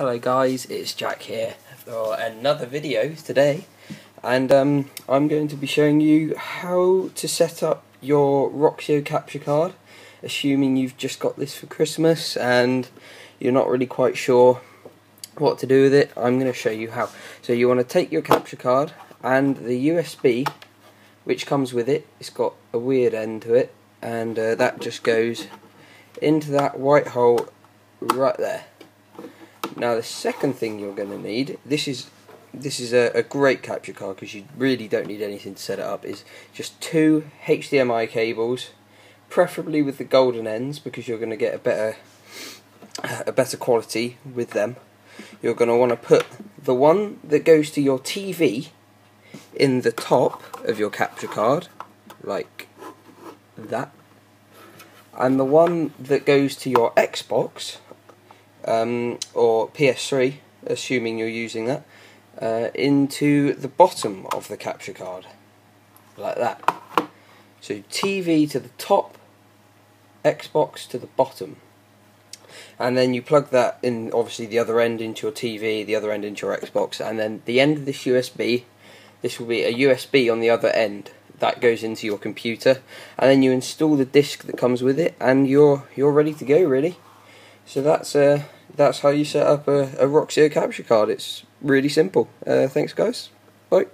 Hello guys, it's Jack here for another video today and um, I'm going to be showing you how to set up your Roxio capture card assuming you've just got this for Christmas and you're not really quite sure what to do with it I'm going to show you how. So you want to take your capture card and the USB which comes with it, it's got a weird end to it and uh, that just goes into that white hole right there now the second thing you're going to need, this is this is a, a great capture card because you really don't need anything to set it up, is just two HDMI cables, preferably with the golden ends because you're going to get a better a better quality with them. You're going to want to put the one that goes to your TV in the top of your capture card, like that, and the one that goes to your Xbox um, or PS3, assuming you're using that, uh, into the bottom of the capture card, like that. So TV to the top, Xbox to the bottom. And then you plug that in, obviously, the other end into your TV, the other end into your Xbox, and then the end of this USB, this will be a USB on the other end that goes into your computer, and then you install the disc that comes with it, and you're you're ready to go, really. So that's uh, that's how you set up a, a Roxio capture card. It's really simple. Uh, thanks, guys. Bye.